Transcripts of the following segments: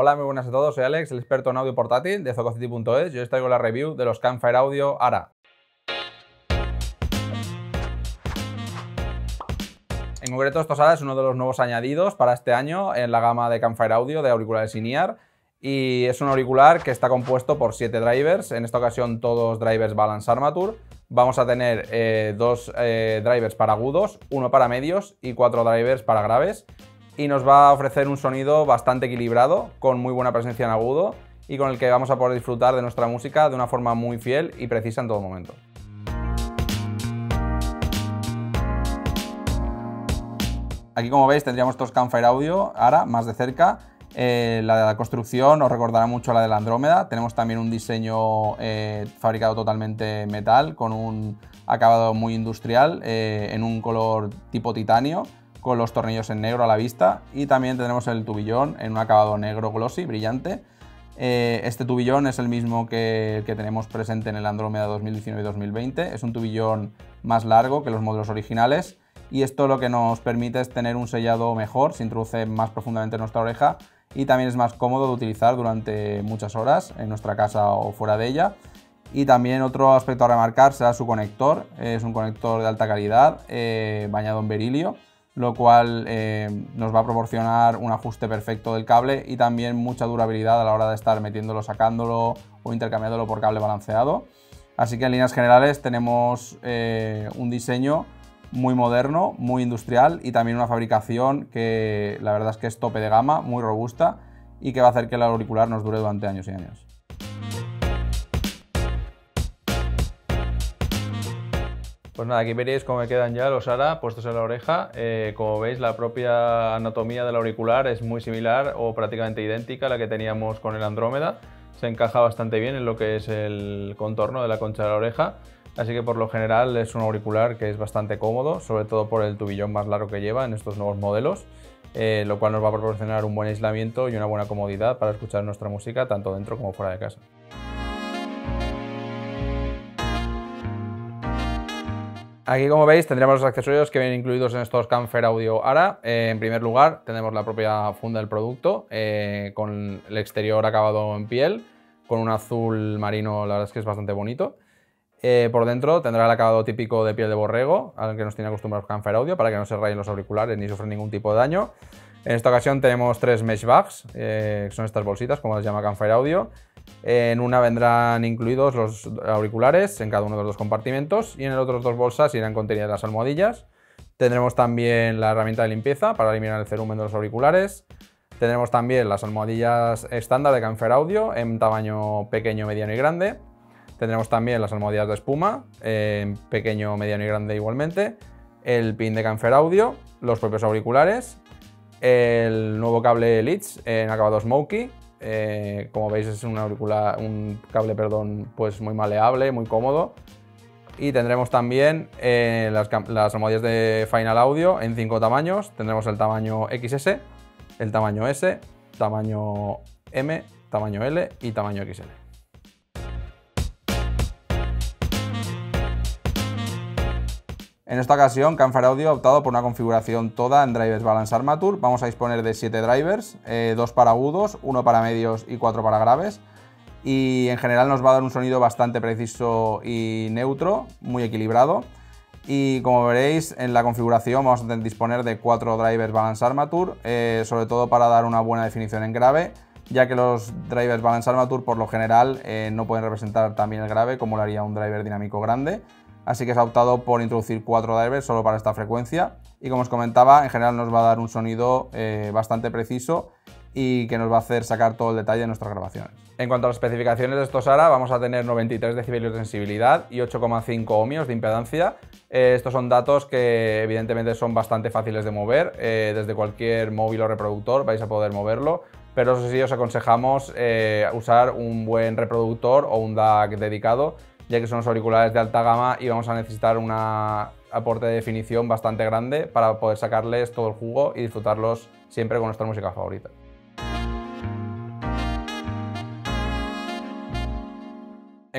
Hola, muy buenas a todos, soy Alex, el experto en audio portátil de Zococity.es y hoy os traigo la review de los Campfire Audio ARA. En concreto, estos ARA es uno de los nuevos añadidos para este año en la gama de Campfire Audio de auriculares in-ear y es un auricular que está compuesto por 7 drivers, en esta ocasión todos drivers Balance Armature. Vamos a tener eh, dos eh, drivers para agudos, uno para medios y cuatro drivers para graves y nos va a ofrecer un sonido bastante equilibrado, con muy buena presencia en agudo y con el que vamos a poder disfrutar de nuestra música de una forma muy fiel y precisa en todo momento. Aquí como veis tendríamos estos Campfire Audio, ahora más de cerca. Eh, la de la construcción os recordará mucho a la de la Andrómeda. Tenemos también un diseño eh, fabricado totalmente metal con un acabado muy industrial eh, en un color tipo titanio con los tornillos en negro a la vista. Y también tenemos el tubillón en un acabado negro glossy, brillante. Eh, este tubillón es el mismo que, que tenemos presente en el Andrómeda 2019 y 2020, es un tubillón más largo que los modelos originales. Y esto lo que nos permite es tener un sellado mejor, se introduce más profundamente en nuestra oreja. Y también es más cómodo de utilizar durante muchas horas en nuestra casa o fuera de ella. Y también otro aspecto a remarcar será su conector, es un conector de alta calidad eh, bañado en berilio lo cual eh, nos va a proporcionar un ajuste perfecto del cable y también mucha durabilidad a la hora de estar metiéndolo, sacándolo o intercambiándolo por cable balanceado. Así que en líneas generales tenemos eh, un diseño muy moderno, muy industrial y también una fabricación que la verdad es que es tope de gama, muy robusta y que va a hacer que el auricular nos dure durante años y años. Pues nada, aquí veréis cómo me quedan ya los ARA puestos en la oreja. Eh, como veis, la propia anatomía del auricular es muy similar o prácticamente idéntica a la que teníamos con el Andrómeda. Se encaja bastante bien en lo que es el contorno de la concha de la oreja. Así que por lo general es un auricular que es bastante cómodo, sobre todo por el tubillón más largo que lleva en estos nuevos modelos, eh, lo cual nos va a proporcionar un buen aislamiento y una buena comodidad para escuchar nuestra música tanto dentro como fuera de casa. Aquí, como veis, tendríamos los accesorios que vienen incluidos en estos Camfer Audio ARA. Eh, en primer lugar, tenemos la propia funda del producto, eh, con el exterior acabado en piel, con un azul marino, la verdad es que es bastante bonito. Eh, por dentro tendrá el acabado típico de piel de borrego, al que nos tiene acostumbrados Camfer Audio, para que no se rayen los auriculares ni sufran ningún tipo de daño. En esta ocasión tenemos tres mesh bags, que son estas bolsitas, como les llama Camfer Audio. En una vendrán incluidos los auriculares en cada uno de los dos compartimentos y en el otro dos bolsas irán contenidas las almohadillas. Tendremos también la herramienta de limpieza para eliminar el cerumen de los auriculares. Tendremos también las almohadillas estándar de Canfer Audio en tamaño pequeño, mediano y grande. Tendremos también las almohadillas de espuma en pequeño, mediano y grande igualmente. El pin de Canfer Audio, los propios auriculares, el nuevo cable Leeds en acabado Smoky eh, como veis es un, un cable perdón, pues muy maleable, muy cómodo. Y tendremos también eh, las, las almohadillas de Final Audio en cinco tamaños. Tendremos el tamaño XS, el tamaño S, tamaño M, tamaño L y tamaño XL. En esta ocasión, Canfar Audio ha optado por una configuración toda en drivers Balance Armature. Vamos a disponer de 7 drivers, eh, dos para agudos, uno para medios y cuatro para graves. Y en general nos va a dar un sonido bastante preciso y neutro, muy equilibrado. Y como veréis, en la configuración vamos a disponer de cuatro drivers Balance Armature, eh, sobre todo para dar una buena definición en grave, ya que los drivers Balance Armature por lo general eh, no pueden representar también el grave como lo haría un driver dinámico grande así que se ha optado por introducir cuatro drivers solo para esta frecuencia y como os comentaba, en general nos va a dar un sonido eh, bastante preciso y que nos va a hacer sacar todo el detalle de nuestras grabaciones. En cuanto a las especificaciones de estos ARA, vamos a tener 93 decibelios de sensibilidad y 8,5 ohmios de impedancia. Eh, estos son datos que evidentemente son bastante fáciles de mover, eh, desde cualquier móvil o reproductor vais a poder moverlo, pero eso sí os aconsejamos usar un buen reproductor o un DAC dedicado ya que son los auriculares de alta gama y vamos a necesitar un aporte de definición bastante grande para poder sacarles todo el jugo y disfrutarlos siempre con nuestra música favorita.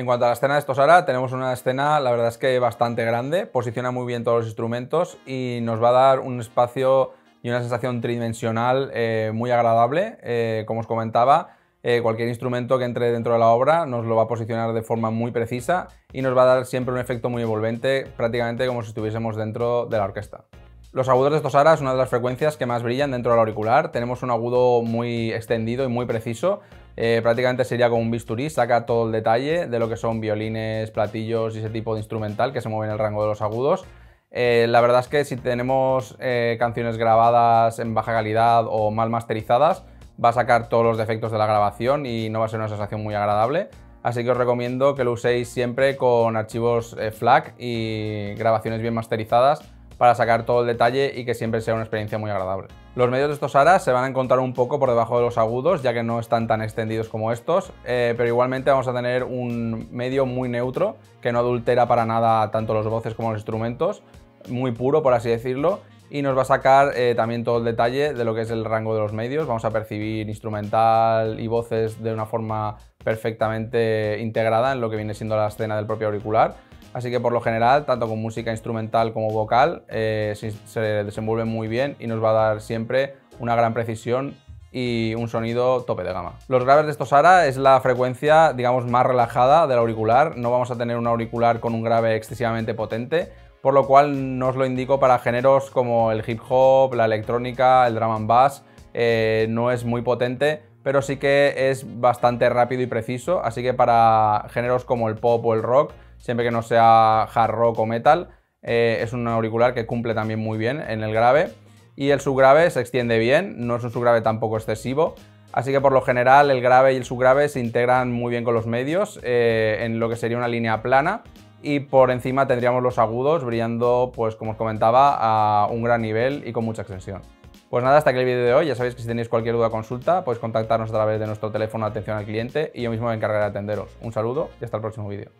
En cuanto a la escena de estos ahora, tenemos una escena, la verdad es que bastante grande, posiciona muy bien todos los instrumentos y nos va a dar un espacio y una sensación tridimensional eh, muy agradable. Eh, como os comentaba, eh, cualquier instrumento que entre dentro de la obra nos lo va a posicionar de forma muy precisa y nos va a dar siempre un efecto muy envolvente, prácticamente como si estuviésemos dentro de la orquesta. Los agudos de estos aras es una de las frecuencias que más brillan dentro del auricular. Tenemos un agudo muy extendido y muy preciso. prácticamente sería como un bisturí, saca todo el detalle de lo que son violines, platillos y ese tipo de instrumental que se mueve en el rango de los agudos. Eh, la verdad es que si tenemos eh, canciones grabadas en baja calidad o mal masterizadas, va a sacar todos los defectos de la grabación y no va a ser una sensación muy agradable. Así que os recomiendo que lo uséis siempre con archivos eh, FLAC y grabaciones bien masterizadas para sacar todo el detalle y que siempre sea una experiencia muy agradable. Los medios de estos aras se van a encontrar un poco por debajo de los agudos, ya que no están tan extendidos como estos, pero igualmente vamos a tener un medio muy neutro, que no adultera para nada tanto los voces como los instrumentos, muy puro, por así decirlo, y nos va a sacar eh, también todo el detalle de lo que es el rango de los medios. Vamos a percibir instrumental y voces de una forma perfectamente integrada en lo que viene siendo la escena del propio auricular. Así que por lo general, tanto con música instrumental como vocal, eh, se desenvuelve muy bien y nos va a dar siempre una gran precisión y un sonido tope de gama. Los graves de estos ARA es la frecuencia, digamos, más relajada del auricular. No vamos a tener un auricular con un grave excesivamente potente, por lo cual no os lo indico para géneros como el hip hop, la electrónica, el drum and bass, eh, no es muy potente, pero sí que es bastante rápido y preciso, así que para géneros como el pop o el rock, siempre que no sea hard rock o metal, eh, es un auricular que cumple también muy bien en el grave. Y el subgrave se extiende bien, no es un subgrave tampoco excesivo, así que por lo general el grave y el subgrave se integran muy bien con los medios eh, en lo que sería una línea plana y por encima tendríamos los agudos brillando, pues como os comentaba, a un gran nivel y con mucha extensión. Pues nada, hasta aquí el vídeo de hoy. Ya sabéis que si tenéis cualquier duda o consulta, podéis contactarnos a través de nuestro teléfono de atención al cliente y yo mismo me encargaré de atenderos. Un saludo y hasta el próximo vídeo.